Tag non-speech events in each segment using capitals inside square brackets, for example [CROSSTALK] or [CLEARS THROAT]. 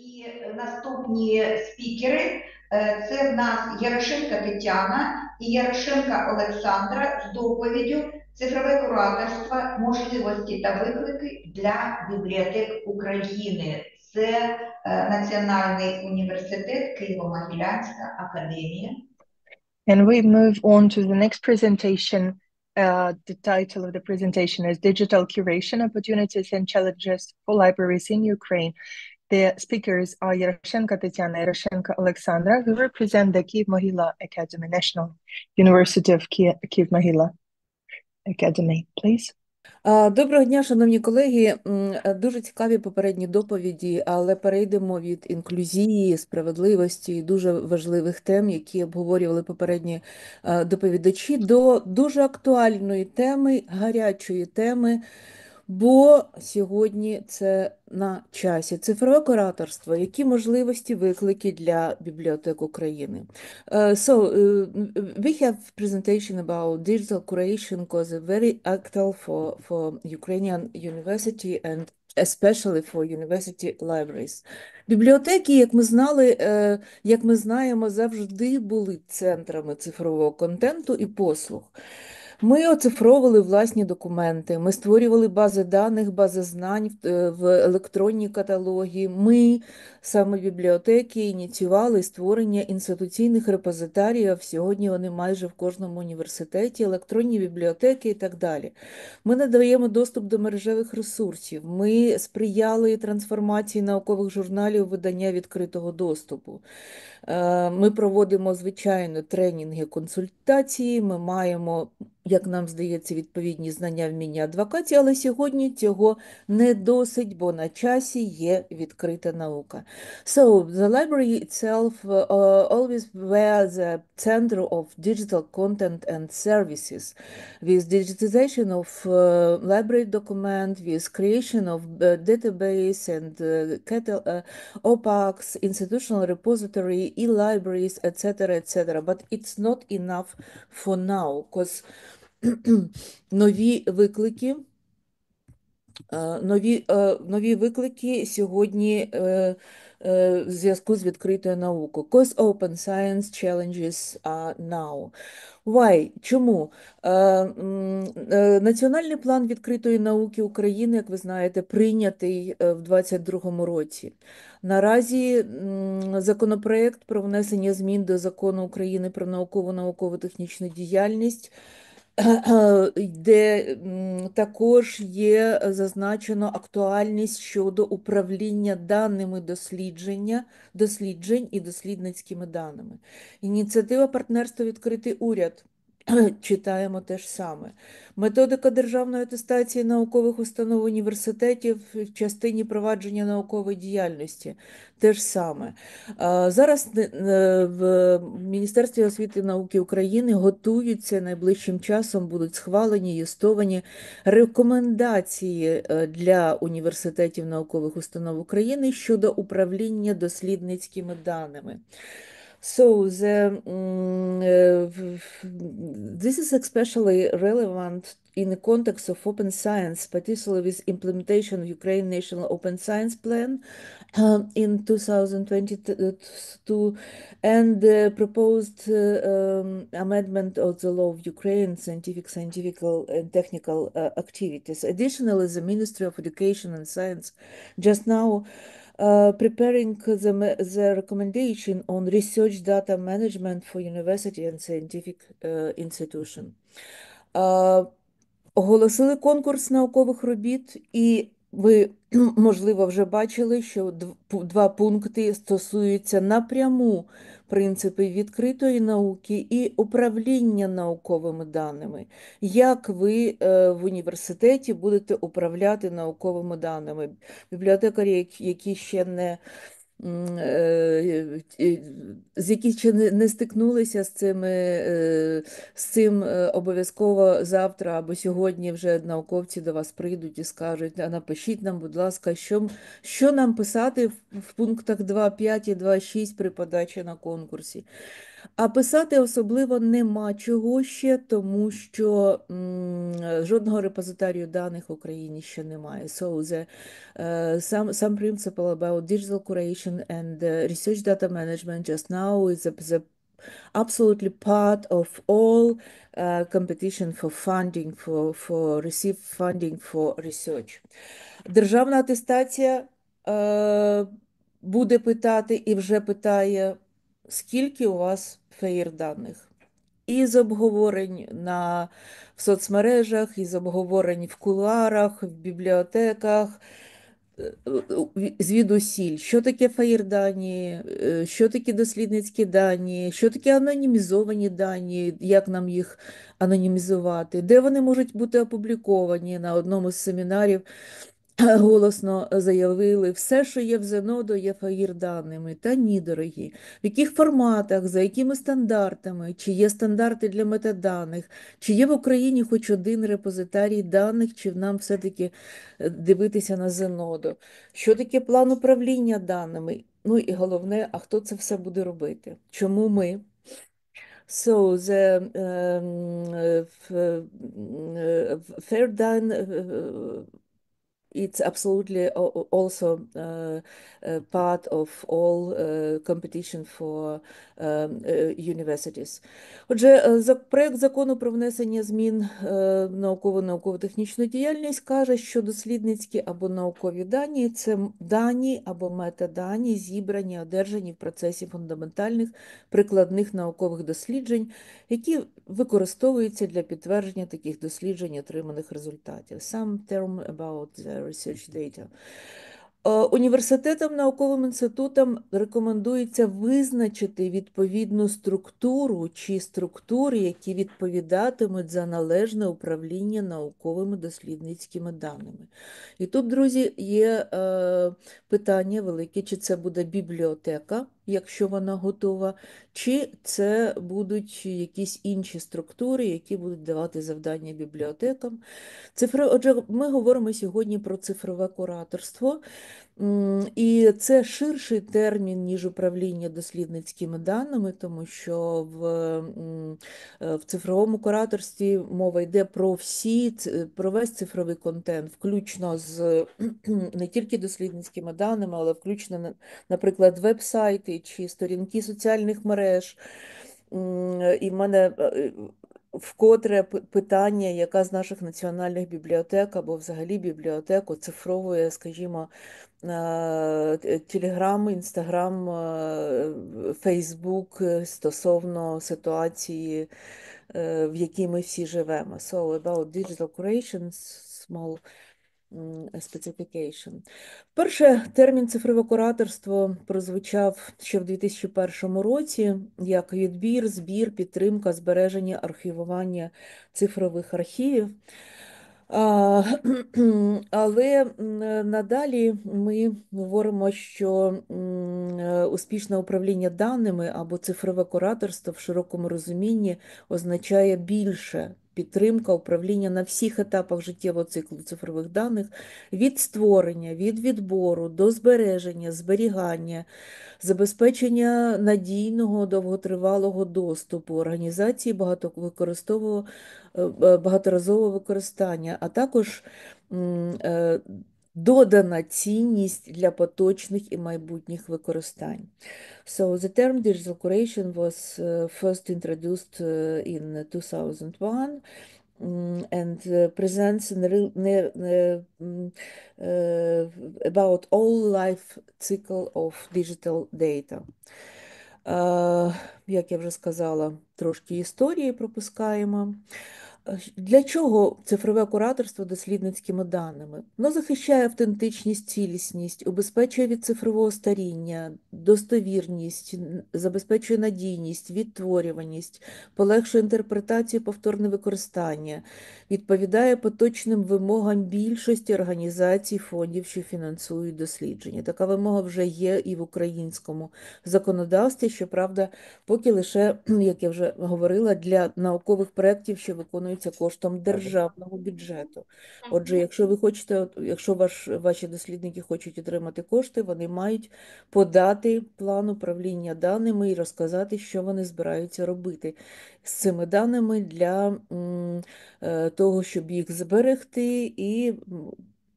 І наступні спікери е, це в нас Ярошенка Тетяна і Ярошенка Олександра з доповіддю Цифрове кураторство, можливості та виклики для бібліотек України. Це е, Національний університет Києво-Могилянська академія. And we move on to the next presentation. Uh, the title of the presentation is Digital Curation Opportunities and Challenges for Libraries in Ukraine. The speakers are Yaroshenko Tetiana and Yaroshenko Alexandra, who represent the Kiev Mohila Academy, National University of Kiev, Mohila Academy. Please. Доброго дня, шановні колеги. Дуже цікаві попередні доповіді, але перейдемо від інклюзії, справедливості і дуже важливих тем, які обговорювали попередні доповідачі, до дуже актуальної теми, гарячої теми, бо сьогодні це на часі. Цифрове кураторство. Які можливості, виклики для бібліотек України? Uh, so uh, we have presentation about digital curation because very actual for, for Ukrainian university and especially for university libraries. Бібліотеки, як ми знали, е, як ми знаємо, завжди були центрами цифрового контенту і послуг. Ми оцифровували власні документи, ми створювали бази даних, бази знань е, в електронні каталоги. Ми, саме бібліотеки, ініціювали створення інституційних репозитаріїв. Сьогодні вони майже в кожному університеті, електронні бібліотеки і так далі. Ми надаємо доступ до мережевих ресурсів. Ми сприяли трансформації наукових журналів видання відкритого доступу. Е, Ми проводимо, звичайно, тренінги, консультації. Ми маємо, як нам здається, відповідні знання вміння адвокації, але сьогодні цього не досить, бо на часі є відкрита наука. So, the library itself uh, always were the center of digital content and services with digitization of uh, library document, with creation of uh, database and uh, uh, OPACs, institutional repository, e-libraries, etc., etc. But it's not enough for now, because [CLEARS THROAT] нові виклики, е, нові, е, нові виклики сьогодні е, в зв'язку з відкритою наукою. Because open science challenges now. Why? Чому? Національний план відкритої науки України, як ви знаєте, прийнятий в 2022 році. Наразі законопроект про внесення змін до закону України про наукову науково-технічну діяльність, [CLEARS THROAT] де також є зазначено актуальність щодо управління даними дослідження, досліджень і дослідницькими даними. Ініціатива партнерства відкритий уряд. [CLEARS THROAT] Читаємо те ж саме. Методика державної атестації наукових установ університетів в частині провадження наукової діяльності те ж саме. Зараз е, в Міністерстві освіти і науки України готуються найближчим часом, будуть схвалені, юстовані рекомендації е, для університетів наукових установ України щодо управління дослідницькими даними. So the, mm, uh, this is especially relevant in the context of open science, particularly with implementation of Ukraine National Open Science Plan um, in 2022 and proposed uh, um, amendment of the law of Ukraine scientific, scientific and technical uh, activities. Additionally, the Ministry of Education and Science just now uh, preparing the, the recommendation on research data management for university and scientific uh, institution. Uh, Оголосили конкурс наукових робіт, і ви, [CLEARS THROAT] можливо, вже бачили, що дв- два пункти стосуються напряму принципів відкритої науки і управління науковими даними. Як ви е, в університеті будете управляти науковими даними? Бібліотекарі, які- ще не з які ще не, стикнулися з цими, е, з цим е, обов'язково завтра або сьогодні вже науковці до вас прийдуть і скажуть, а напишіть нам, будь ласка, що, що нам писати в пунктах 2.5 і 2.6 при подачі на конкурсі. А писати особливо нема чого ще, тому що м, жодного репозитарію даних в Україні ще немає. So the, uh, some, some principle about digital curation and uh, research data management just now is the, the absolutely part of all uh, competition for funding, for, for receive funding for research. Державна атестація е, буде питати і вже питає, скільки у вас феєр даних. Із обговорень на, в соцмережах, із обговорень в кулуарах, в бібліотеках, е, звідусіль. Що таке фаєр-дані, е, що таке дослідницькі дані, що таке анонімізовані дані, як нам їх анонімізувати, де вони можуть бути опубліковані на одному з семінарів голосно заявили, все, що є в Зенодо, є фаїр даними. Та ні, дорогі. В яких форматах, за якими стандартами, чи є стандарти для метаданих, чи є в Україні хоч один репозитарій даних, чи нам все-таки е, дивитися на Зенодо? Що таке план управління даними? Ну і головне, а хто це все буде робити? Чому ми? So the um, uh, Fairdan it's absolutely al- al- also uh, uh, part of all uh, competition for um, uh, universities. Отже, е, проект закону про внесення змін е, науково-науково-технічну діяльність каже, що дослідницькі або наукові дані це дані або метадані, зібрані, одержані в процесі фундаментальних прикладних наукових досліджень, які використовуються для підтвердження таких досліджень отриманих результатів. Some term about the research data. Е, Університетам, науковим інститутам рекомендується визначити відповідну структуру чи структури, які відповідатимуть за належне управління науковими дослідницькими даними. І тут, друзі, є е, питання велике, чи це буде бібліотека, якщо вона готова, чи це будуть якісь інші структури, які будуть давати завдання бібліотекам. Цифро... Отже, ми говоримо сьогодні про цифрове кураторство. І це ширший термін, ніж управління дослідницькими даними, тому що в, е, в цифровому кураторстві мова йде про всі, про весь цифровий контент, включно з [CLEARS THROAT] не тільки дослідницькими даними, але включно, наприклад, веб-сайти чи сторінки соціальних мереж. І в мене е, вкотре питання, яка з наших національних бібліотек або взагалі бібліотек оцифровує, скажімо, Телеграм, Інстаграм, Фейсбук стосовно ситуації, е, в якій ми всі живемо. So about digital curation, small specification. Перше, термін цифрове кураторство прозвучав ще в 2001 році як відбір, збір, підтримка, збереження, архівування цифрових архівів. [CLEARS THROAT] Але надалі ми говоримо, що успішне управління даними або цифрове кураторство в широкому розумінні означає більше підтримка управління на всіх етапах життєвого циклу цифрових даних від створення, від відбору до збереження, зберігання, забезпечення надійного довготривалого доступу, організації багатовикористового е, е, багаторазового використання, а також е, додана цінність для поточних і майбутніх використань. So the term digital curation was uh, first introduced uh, in 2001 mm, and uh, presents mm, uh, about all life cycle of digital data. Е, Як я вже сказала, трошки історії пропускаємо. Для чого цифрове кураторство дослідницькими даними? Воно захищає автентичність, цілісність, убезпечує від цифрового старіння, достовірність, забезпечує надійність, відтворюваність, полегшує інтерпретацію, повторне використання, відповідає поточним вимогам більшості організацій, фондів, що фінансують дослідження. Така вимога вже є і в українському законодавстві, щоправда, поки лише, [CLEARS THROAT] як я вже говорила, для наукових проєктів, що виконують виконується коштом державного бюджету. Отже, якщо ви хочете, якщо ваш, ваші дослідники хочуть отримати кошти, вони мають подати план управління даними і розказати, що вони збираються робити з цими даними для е, того, щоб їх зберегти і,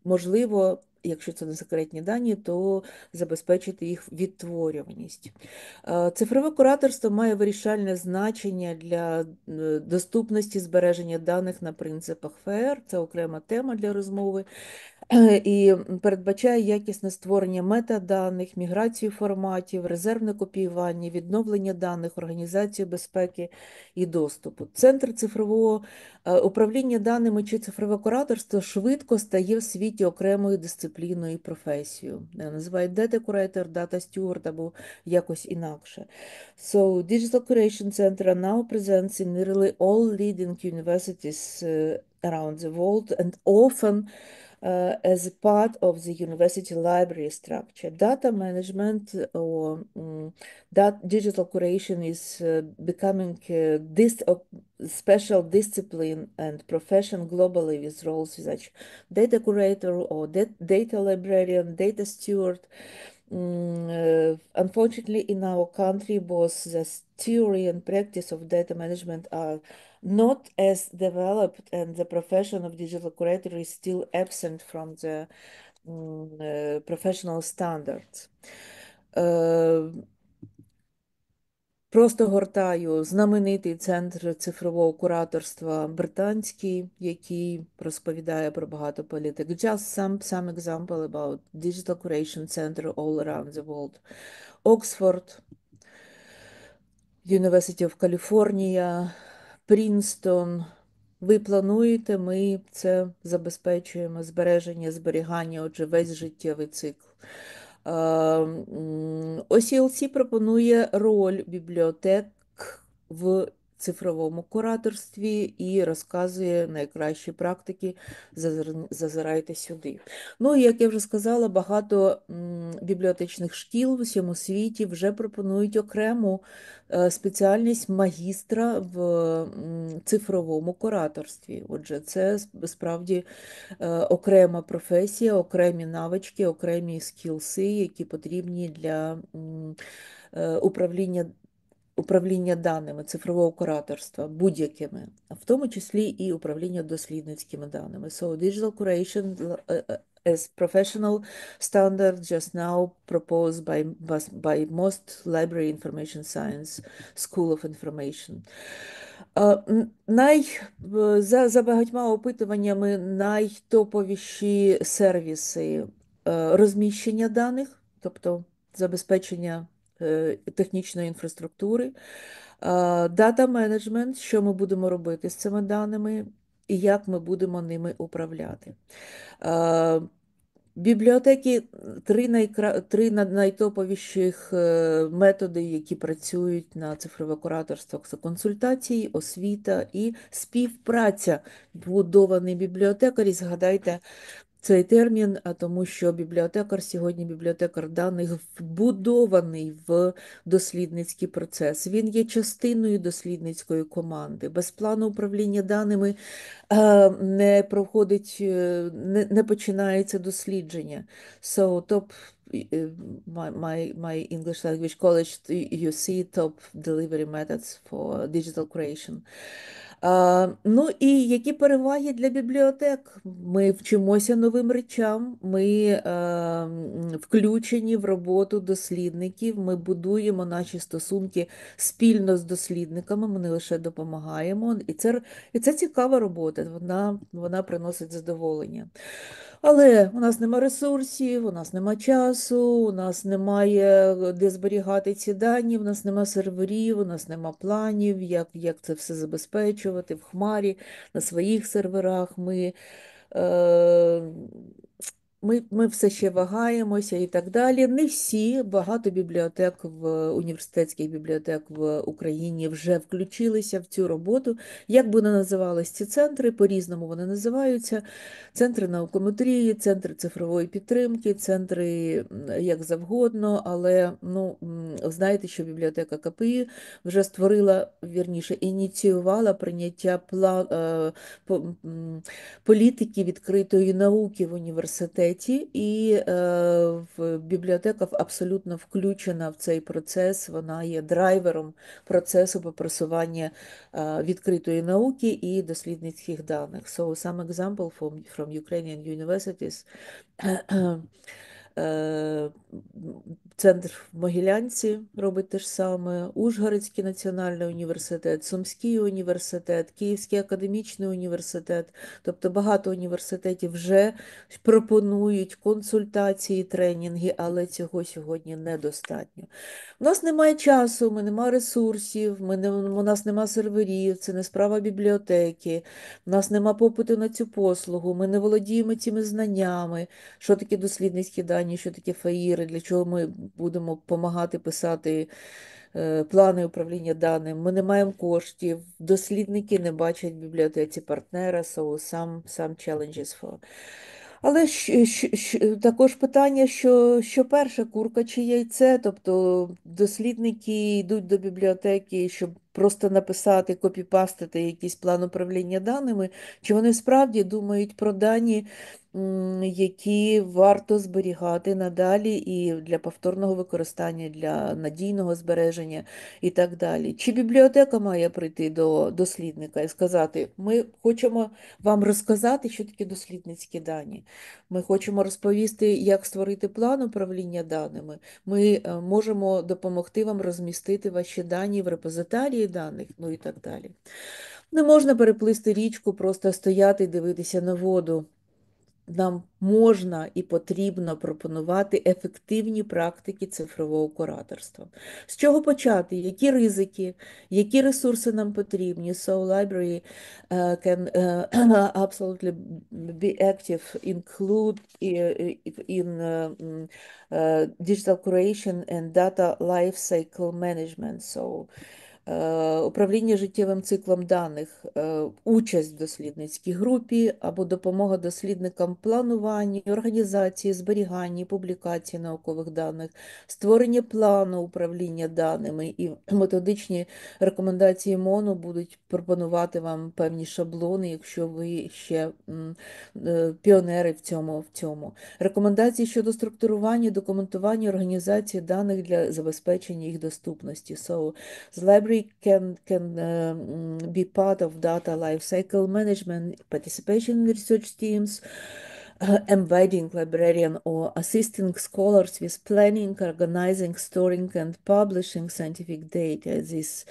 можливо, якщо це не секретні дані, то забезпечити їх відтворюваність. Е, Цифрове кураторство має вирішальне значення для е, доступності збереження даних на принципах ФР. Це окрема тема для розмови. Е, І передбачає якісне створення метаданих, міграцію форматів, резервне копіювання, відновлення даних, організацію безпеки і доступу. Центр цифрового е, управління даними чи цифрове кураторство швидко стає в світі окремою дисципліною і професією. Е, Називають Data Curator, Data Steward або якось інакше. So, Digital Curation Center now presents in nearly all leading universities around the world and often uh, as part of the university library structure. Data management or mm, that digital curation is uh, becoming uh, this a special discipline and profession globally with roles such as data curator or da- data librarian, data steward. Mm, uh, unfortunately, in our country, both the theory and practice of data management are not as developed, and the profession of digital curator is still absent from the mm, uh, professional standards. Uh, Просто гортаю знаменитий центр цифрового кураторства британський, який розповідає про багато політик. Just some, some example about digital curation center all around the world. Oxford, University of California, Принстон. Ви плануєте, ми це забезпечуємо, збереження, зберігання, отже, весь життєвий цикл. OCLC пропонує роль бібліотек в цифровому кураторстві і розказує найкращі практики. Зазирайте сюди. Ну, і як я вже сказала, багато бібліотечних шкіл в усьому світі вже пропонують окрему е, спеціальність магістра в цифровому кураторстві. Отже, це справді е, окрема професія, окремі навички, окремі скілси, які потрібні для е, управління. Управління даними, цифрового кураторства будь-якими, в тому числі і управління дослідницькими даними. So digital curation uh, uh, as professional standard just now proposed by, by most library information science School of Information. Е, Най, за, за багатьма опитуваннями найтоповіші сервіси е, розміщення даних, тобто забезпечення е, технічної інфраструктури, дата менеджмент, що ми будемо робити з цими даними і як ми будемо ними управляти. Е, Бібліотеки три, найкра... три найтоповіших е, методи, які працюють на цифрове кураторство, це консультації, освіта і співпраця. Вбудований бібліотекар, і згадайте цей термін, тому що бібліотекар сьогодні бібліотекар даних вбудований в дослідницький процес. Він є частиною дослідницької команди. Без плану управління даними не проходить, е, не, не починається дослідження. So top е, my, my, my English language college you see top delivery methods for digital creation. Ну і які переваги для бібліотек? Ми вчимося новим речам, ми е, включені в роботу дослідників, ми будуємо наші стосунки спільно з дослідниками, ми не лише допомагаємо. І це, і це цікава робота, вона, вона приносить задоволення. Але у нас нема ресурсів, у нас нема часу, у нас немає е, де зберігати ці дані, у нас нема серверів, у нас нема планів, як, як це все забезпечувати в хмарі, на своїх серверах. Ми е, ми, ми все ще вагаємося і так далі. Не всі, багато бібліотек в університетських бібліотек в Україні вже включилися в цю роботу. Як би не називались ці центри, по-різному вони називаються. Центри наукометрії, центри цифрової підтримки, центри як завгодно, але ну, знаєте, що бібліотека КПІ вже створила, вірніше, ініціювала прийняття пла, е, політики відкритої науки в університеті, і е, в бібліотека абсолютно включена в цей процес. Вона є драйвером процесу попросування е, відкритої науки і дослідницьких даних. So some example from, from Ukrainian universities. [CLEARS THROAT] Центр в Могилянці робить те ж саме, Ужгородський національний університет, Сумський університет, Київський академічний університет. Тобто багато університетів вже пропонують консультації, тренінги, але цього сьогодні недостатньо. У нас немає часу, ми немає ресурсів, ми не, у нас немає серверів, це не справа бібліотеки, у нас нема попиту на цю послугу, ми не володіємо цими знаннями, що таке дослідницькі дані, що таке фаїри, для чого ми будемо допомагати писати е, плани управління даними. Ми не маємо коштів, дослідники не бачать в бібліотеці партнера, so some, some challenges for. Але щ- щ- щ- також питання, що, що перше, курка чи яйце, тобто дослідники йдуть до бібліотеки, щоб просто написати, копіпастити якийсь план управління даними, чи вони справді думають про дані, які варто зберігати надалі і для повторного використання, для надійного збереження і так далі. Чи бібліотека має прийти до дослідника і сказати, ми хочемо вам розказати, що таке дослідницькі дані. Ми хочемо розповісти, як створити план управління даними. Ми е, можемо допомогти вам розмістити ваші дані в репозитарії даних, ну і так далі. Не можна переплисти річку, просто стояти і дивитися на воду. Нам можна і потрібно пропонувати ефективні практики цифрового кураторства. З чого почати? Які ризики, які ресурси нам потрібні? So library uh, can uh, [CLEARS THROAT] absolutely be active, include in mm, uh, digital curation and data life cycle management. So е, управління життєвим циклом даних, е, участь в дослідницькій групі або допомога дослідникам плануванні, організації, зберіганні, публікації наукових даних, створення плану управління даними і методичні рекомендації МОНу будуть пропонувати вам певні шаблони, якщо ви ще е, піонери в цьому. В цьому. Рекомендації щодо структурування, документування, організації даних для забезпечення їх доступності. So, the library can, can uh, mm, be part of data lifecycle management, participation in research teams, uh, embedding librarian or assisting scholars with planning, organizing, storing, and publishing scientific data. This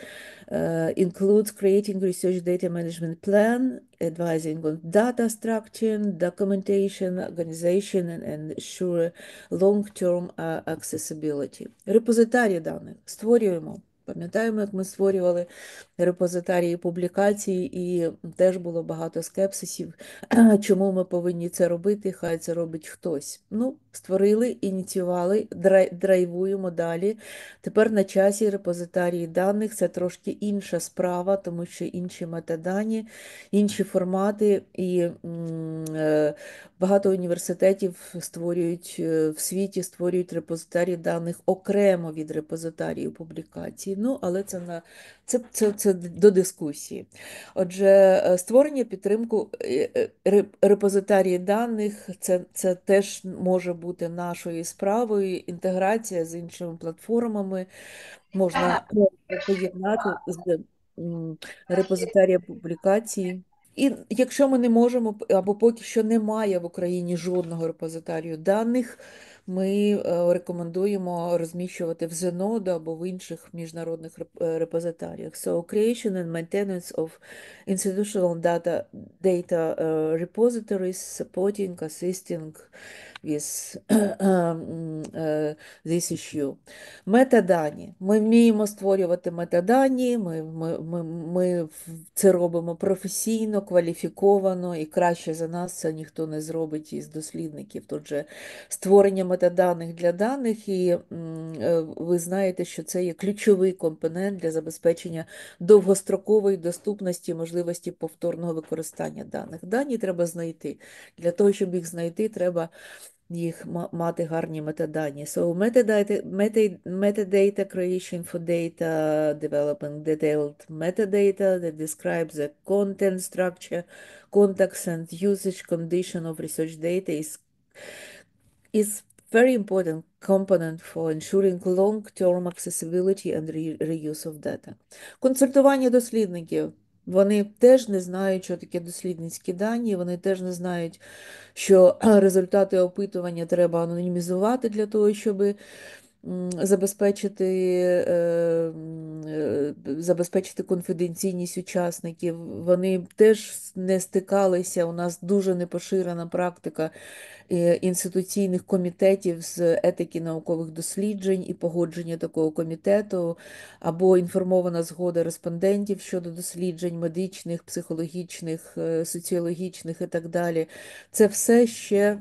uh, includes creating research data management plan, advising on data structure, documentation, organization, and ensure long-term uh, accessibility. Репозитарії даних створюємо. Пам'ятаємо, як ми створювали репозитарії публікацій, і теж було багато скепсисів, [CLEARS THROAT] чому ми повинні це робити, хай це робить хтось. Ну, створили, ініціювали, драй- драйвуємо далі. Тепер на часі репозитарії даних це трошки інша справа, тому що інші метадані, інші формати, і е, багато університетів створюють е, в світі, створюють репозитарії даних окремо від репозитарію публікацій. Ну, але це на це, це, це до дискусії. Отже, е, створення підтримку е, е, ре- репозитарії даних це, це теж може бути нашою справою. Інтеграція з іншими платформами можна поєднати з репозитарія публікацій. І якщо ми не можемо, або поки що немає в Україні жодного репозитарію даних, ми е, рекомендуємо розміщувати в Zenodo або в інших міжнародних е, репозитаріях. So creation and maintenance of institutional data, data uh, repositories, supporting, assisting with uh, [CLEARS THROAT] this issue. Метадані. Ми вміємо створювати метадані, ми, ми, ми, ми це робимо професійно, кваліфіковано, і краще за нас це ніхто не зробить із дослідників. Тут же створення метаданих для даних, і е, ви знаєте, що це є ключовий компонент для забезпечення довгострокової доступності, можливості повторного використання даних. Дані треба знайти. Для того, щоб їх знайти, треба їх мати гарні метадані. So metadata, metadata creation for data developing detailed metadata that describes the content structure, context and usage condition of research data is is very important component for ensuring long-term accessibility and reuse of data. Консультування дослідників. Вони теж не знають, що таке дослідницькі дані, вони теж не знають, що результати опитування треба анонімізувати для того, щоб забезпечити, е, забезпечити конфіденційність учасників. Вони теж не стикалися. У нас дуже непоширена практика е, інституційних комітетів з етики наукових досліджень і погодження такого комітету, або інформована згода респондентів щодо досліджень медичних, психологічних, е, соціологічних і так далі. Це все ще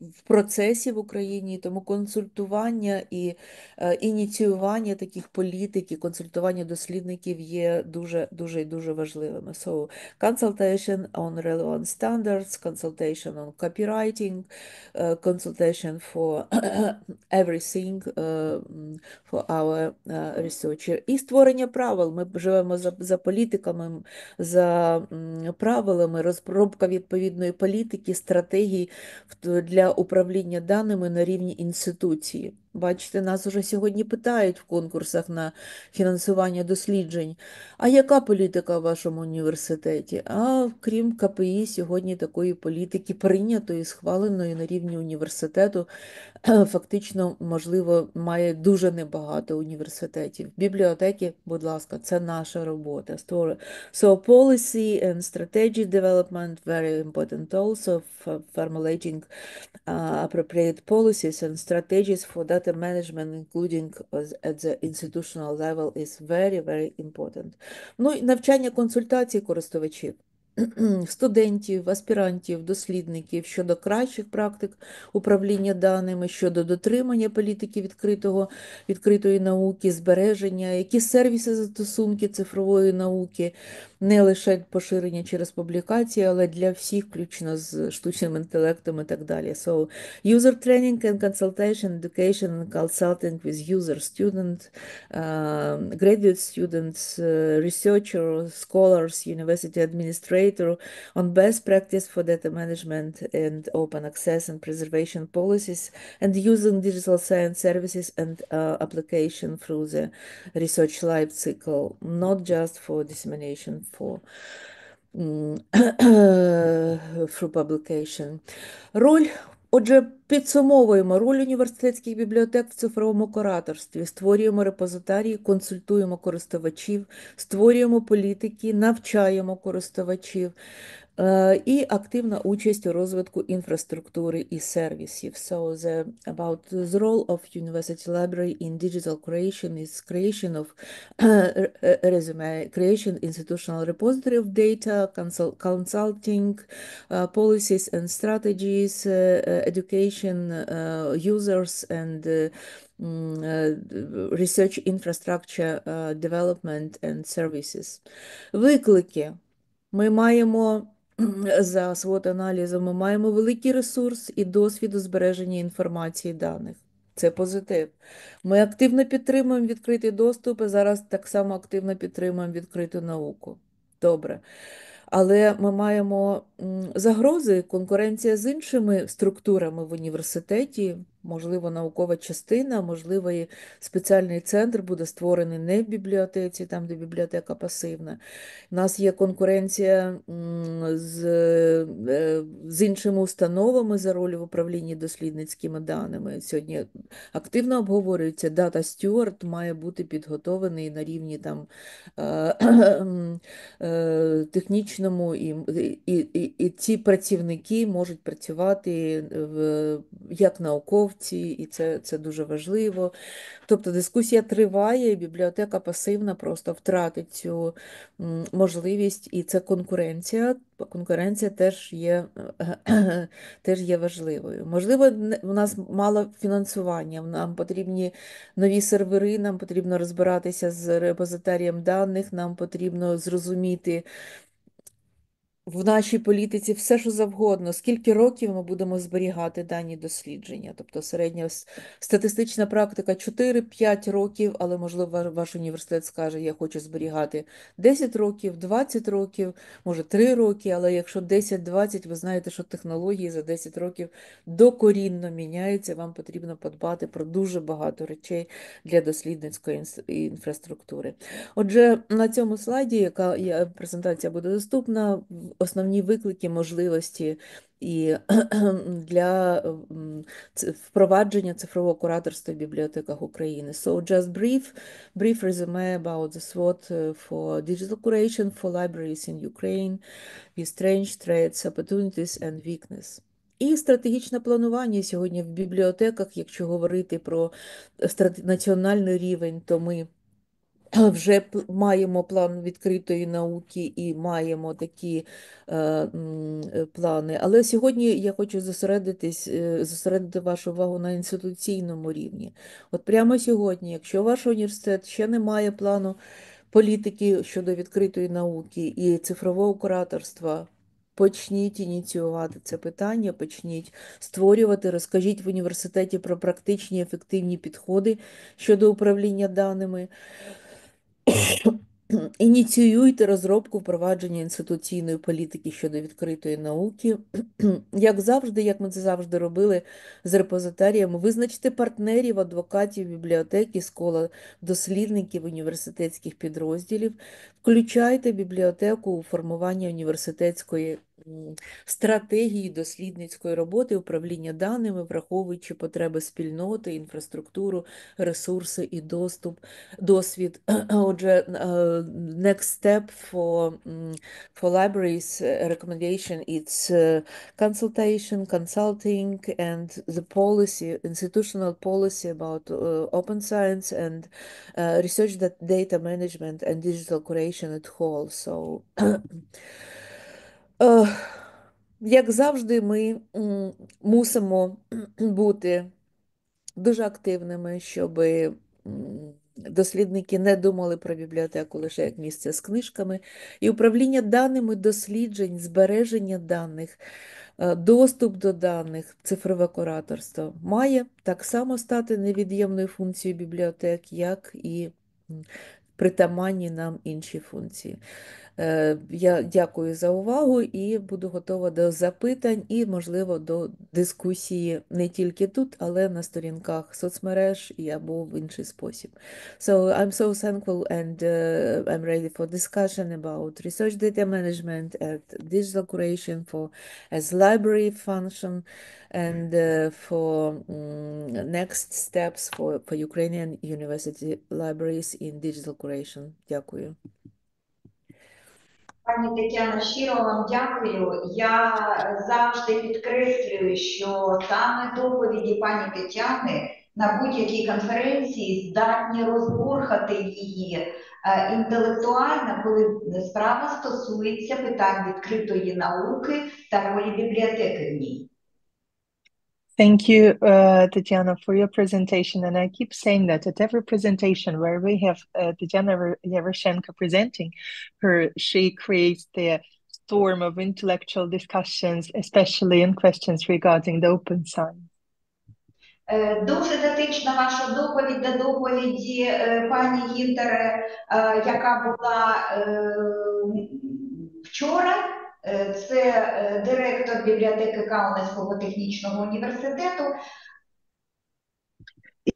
в- процесі в Україні, тому консультування і е, ініціювання таких політик і консультування дослідників є дуже дуже дуже важливими. So, consultation on relevant standards, consultation on copywriting, uh, consultation for [COUGHS] everything uh, for our uh, researcher. І створення правил. Ми живемо за, за політиками, за правилами, розробка відповідної політики, стратегії для управління даними на рівні інституції. Бачите, нас уже сьогодні питають в конкурсах на фінансування досліджень. А яка політика в вашому університеті? А крім КПІ, сьогодні такої політики прийнятої, схваленої на рівні університету, [CLEARS THROAT] фактично, можливо, має дуже небагато університетів. Бібліотеки, будь ласка, це наша робота. So policy and strategy development very important also for formulating uh, appropriate policies and strategies for data management, including at the institutional level, is very, very important. Ну і навчання консультацій користувачів. [CLEARS THROAT] Студентів, аспірантів, дослідників щодо кращих практик управління даними, щодо дотримання політики відкритого, відкритої науки, збереження, які сервіси застосунки цифрової науки, не лише поширення через публікації, але для всіх, включно з штучним інтелектом і так далі. So, user training and consultation, education and consulting with user student, um, graduate students, uh, researchers, scholars, university administrator on best practice for data management and open access and preservation policies and using digital science services and uh, application through the research life cycle, not just for dissemination for for [COUGHS] publication. Роль, отже, підсумовуємо. Роль університетських бібліотек в цифровому кураторстві, створюємо репозитарії, консультуємо користувачів, створюємо політики, навчаємо користувачів і активна участь у розвитку інфраструктури і сервісів. So the, about the role of university library in digital creation is creation of [CLEARS THROAT] resume, creation institutional repository of data, consult, consulting, uh, policies and strategies, uh, uh, education, uh, users and uh, mm, uh, research infrastructure uh, development and services. Виклики. Ми маємо за свот-аналізом, ми маємо великий ресурс і досвід у збереженні інформації даних. Це позитив. Ми активно підтримуємо відкритий доступ, і зараз так само активно підтримуємо відкриту науку. Добре. Але ми маємо загрози, конкуренція з іншими структурами в університеті, Можливо, наукова частина, можливо, і спеціальний центр буде створений не в бібліотеці, там, де бібліотека пасивна. У нас є конкуренція з, е, з іншими установами за роль в управлінні дослідницькими даними. Сьогодні активно обговорюється, дата стюард має бути підготовлений на рівні там, е, [CLEARS THROAT] е, технічному, і, і, і, і ці працівники можуть працювати в, як науковці, і це, це дуже важливо. Тобто дискусія триває, і бібліотека пасивна просто втратить цю можливість, і це конкуренція. Конкуренція теж є, [CLEARS THROAT] теж є важливою. Можливо, у нас мало фінансування, нам потрібні нові сервери, нам потрібно розбиратися з репозитарієм даних, нам потрібно зрозуміти в нашій політиці все, що завгодно, скільки років ми будемо зберігати дані дослідження. Тобто середня статистична практика 4-5 років, але, можливо, ваш- університет скаже, я хочу зберігати 10 років, 20 років, може 3 роки, але якщо 10-20, ви знаєте, що технології за 10 років докорінно міняються, вам потрібно подбати про дуже багато речей для дослідницької інфраструктури. Отже, на цьому слайді, яка презентація буде доступна, основні виклики, можливості і для впровадження цифрового кураторства в бібліотеках України. So just brief, brief resume about the SWOT uh, for digital curation for libraries in Ukraine with strengths, threats, opportunities and weakness. І стратегічне планування сьогодні в бібліотеках, якщо говорити про страт- національний рівень, то ми вже маємо план відкритої науки і маємо такі е, е, плани. Але сьогодні я хочу зосередитись, е, зосередити вашу увагу на інституційному рівні. От прямо сьогодні, якщо ваш університет ще не має плану політики щодо відкритої науки і цифрового кураторства, почніть ініціювати це питання, почніть створювати, розкажіть в університеті про практичні ефективні підходи щодо управління даними. [COUGHS] Ініціюйте розробку впровадження інституційної політики щодо відкритої науки. [COUGHS] Як завжди, як ми це завжди робили з репозитаріями, визначте партнерів, адвокатів, бібліотеки, школа дослідників університетських підрозділів, включайте бібліотеку у формування університетської стратегії дослідницької роботи, управління даними, враховуючи потреби спільноти, інфраструктуру, ресурси і доступ досвід. Отже, е, next step for, for libraries uh, recommendation it's uh, consultation, consulting, and the policy, institutional policy about uh, open science and uh, research data management and digital curation at whole. So, як завжди, ми мусимо бути дуже активними, щоб дослідники не думали про бібліотеку лише як місце з книжками. І управління даними досліджень, збереження даних, е, доступ до даних, цифрове кураторство має так само стати невід'ємною функцією бібліотек, як і притаманні нам інші функції. Е, Я дякую за увагу і буду готова до запитань і, можливо, до дискусії не тільки тут, але на сторінках соцмереж і або в інший спосіб. So I'm so thankful and uh, I'm ready for discussion about research data management and digital curation for as library function and uh, for mm, next steps for, for Ukrainian university libraries in digital curation. Дякую. Пані Тетяна, щиро вам дякую. Я завжди підкреслюю, що саме доповіді пані Тетяни на будь-якій конференції здатні розбурхати її е, інтелектуально, коли справа стосується питань відкритої науки та ролі бібліотеки в ній. Thank you, uh, Tatiana, for your presentation. And I keep saying that at every presentation where we have uh, Tatiana Yeroshenko presenting her, she creates the storm of intellectual discussions, especially in questions regarding the open science. Е, Дуже дотична ваша доповідь до доповіді е, пані Гінтере, е, яка була е, вчора. Е, Це е, директор бібліотеки Каунецького технічного університету.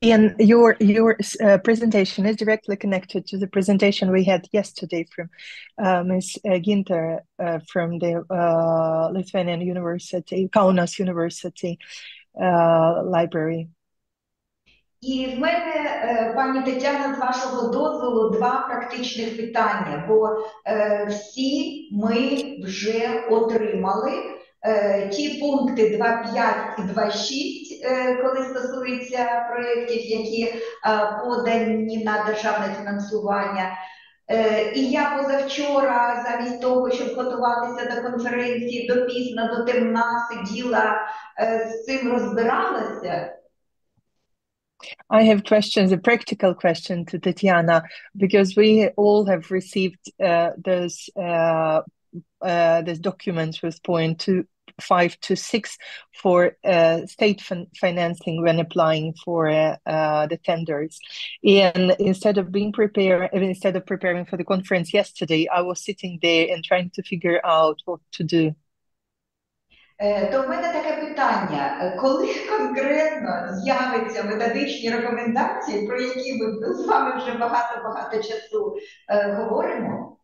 And your your uh, presentation is directly connected to the presentation we had yesterday from uh, Ms. Ginter uh, from the uh, Lithuanian University, Kaunas University uh, Library. І в мене, е, пані Тетяна, з вашого дозволу, два практичних питання, бо е, всі ми вже отримали е, ті пункти 2.5 і 2.6, е, коли стосується проєктів, які подані на державне фінансування. І я позавчора, замість того, щоб готуватися до конференції допізно, до темна, сиділа з цим розбиралася. I have questions, a practical question to Tatiana, because we all have received uh, those uh, uh, those documents with point two, five to six for uh, state fin- financing when applying for uh, uh, the tenders. And instead of being prepared, instead of preparing for the conference yesterday, I was sitting there and trying to figure out what to do. Е, То в мене таке питання: Е, коли конкретно з'являться методичні рекомендації, про які ми з вами вже багато-багато часу е, говоримо?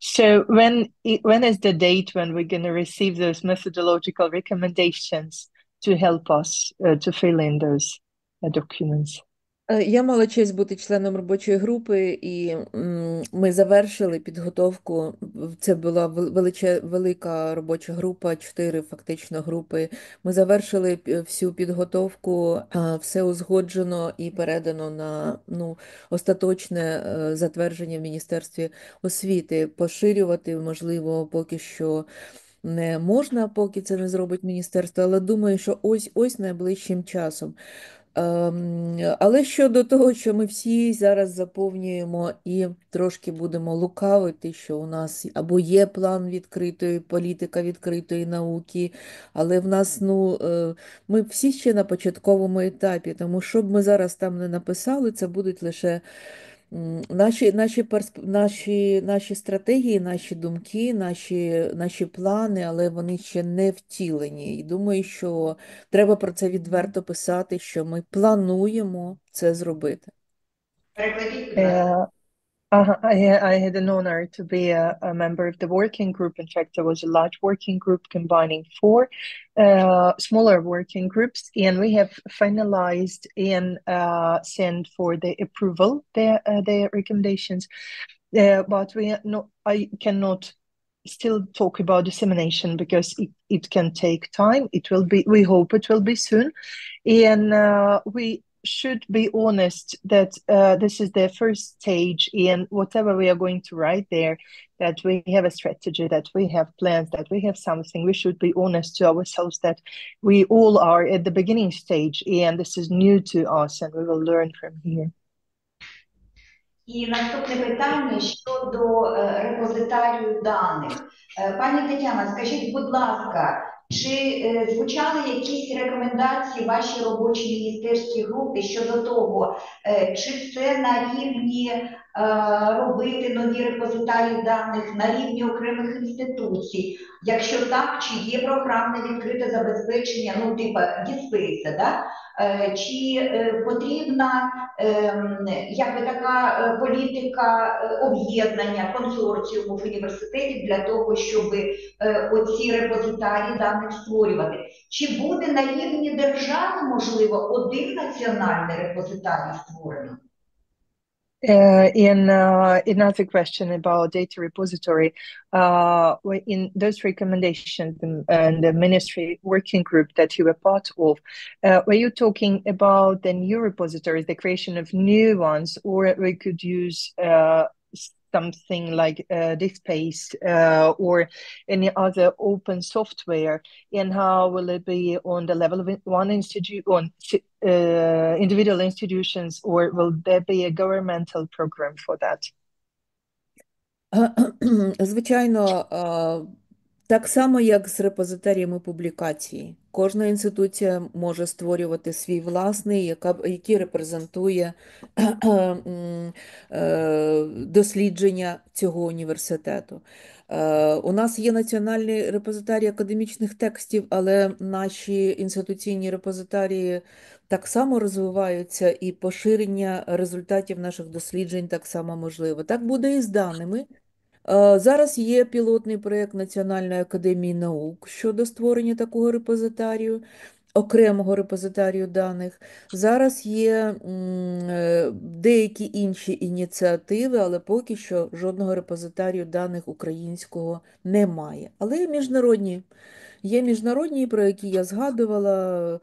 So when i- when is the date when we're going to receive those methodological recommendations to help us uh, to fill in those uh, documents? Е, Я мала честь бути членом робочої групи, і ми завершили підготовку. Це була вел- величе, велика робоча група, чотири фактично групи. Ми завершили всю підготовку, все узгоджено і передано на ну, остаточне е, затвердження в Міністерстві освіти. Поширювати, можливо, поки що. Не можна, поки це не зробить міністерство, але думаю, що ось ось найближчим часом. Ем, Але щодо того, що ми всі зараз заповнюємо і трошки будемо лукавити, що у нас або є план відкритої, політика відкритої науки, але в нас, ну, е, ми всі ще на початковому етапі, тому що б ми зараз там не написали, це будуть лише наші, наші, персп... наші, наші стратегії, наші думки, наші, наші плани, але вони ще не втілені. І думаю, що треба про це відверто писати, що ми плануємо це зробити. Перекладіть, будь ласка. Uh, I, I had an honor to be a, a member of the working group. In fact, there was a large working group combining four uh, smaller working groups, and we have finalized and uh, sent for the approval their uh, their recommendations. Uh, but we not. I cannot still talk about dissemination because it, it can take time. It will be. We hope it will be soon, and uh, we should be honest that uh, this is the first stage and whatever we are going to write there that we have a strategy that we have plans that we have something we should be honest to ourselves that we all are at the beginning stage and this is new to us and we will learn from here І наступне питання щодо е, репозитарію даних. Е, Пані Тетяна, скажіть, будь ласка, чи е, звучали якісь рекомендації вашій робочій міністерській групи щодо того, е, чи це на рівні робити нові репозитарії даних на рівні окремих інституцій? Якщо так, чи є програмне відкрите забезпечення, ну, типа діспейса, да? Е, Чи е, потрібна ем, якби така е, політика е, об'єднання консорціумів університетів для того, щоб е, оці репозитарії даних створювати? Чи буде на рівні держави, можливо, один національний репозитарій створено? Uh, in uh, another question about data repository, uh, in those recommendations and, and the ministry working group that you were part of, uh, were you talking about the new repositories, the creation of new ones, or we could use uh, something like uh, DigSpace uh, or any other open software? And how will it be on the level of one institute, on uh, individual institutions, or will there be a governmental program for that? [CLEARS THROAT] Звичайно, а, так само, як з репозиторіями публікацій. Кожна інституція може створювати свій власний, яка, який репрезентує [CLEARS THROAT] е, дослідження цього університету. Е, У нас є національний репозитарій академічних текстів, але наші інституційні репозитарії так само розвиваються, і поширення результатів наших досліджень так само можливо. Так буде і з даними. Е, Зараз є пілотний проєкт Національної академії наук щодо створення такого репозитарію, окремого репозитарію даних. Зараз є е, деякі інші ініціативи, але поки що жодного репозитарію даних українського немає. Але є міжнародні. Є міжнародні, про які я згадувала.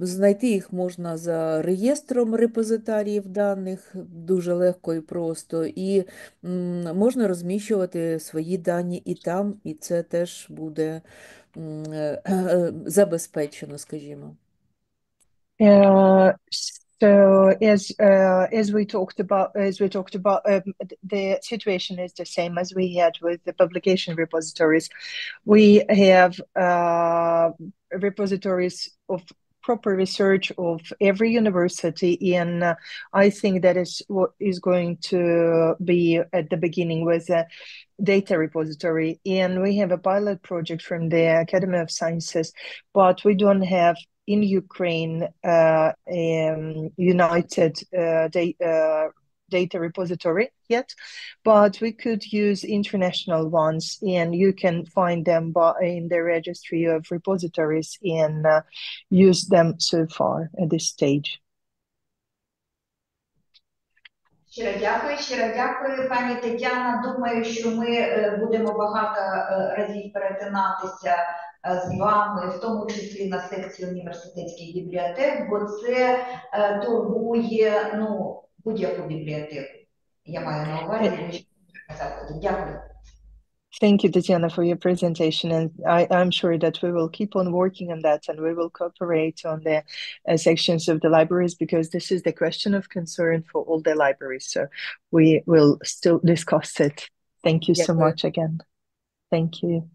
Знайти їх можна за реєстром репозитаріїв даних дуже легко і просто, і можна розміщувати свої дані і там, і це теж буде е, е, забезпечено, скажімо. Uh, so as uh, as we talked about as we talked about um, the situation is the same as we had with the publication repositories. We have uh, repositories of proper research of every university, and uh, I think that is what is going to be at the beginning with a data repository. And we have a pilot project from the Academy of Sciences, but we don't have in Ukraine uh, um, united uh, uh, data repository yet, but we could use international ones, and you can find them by, in the registry of repositories and uh, use them so far at this stage. Щиро дякую, щиро дякую, пані Тетяна. Думаю, що ми е, будемо багато е, разів перетинатися е, з вами, в тому числі на секції університетських бібліотек, бо це е, турбує ну, будь-яку бібліотеку. Я маю на увазі, ви що казати. Дякую. Thank you, Tatiana, for your presentation. And I, I'm sure that we will keep on working on that and we will cooperate on the uh, sections of the libraries because this is the question of concern for all the libraries. So we will still discuss it. Thank you so Дякую. much again. Thank you.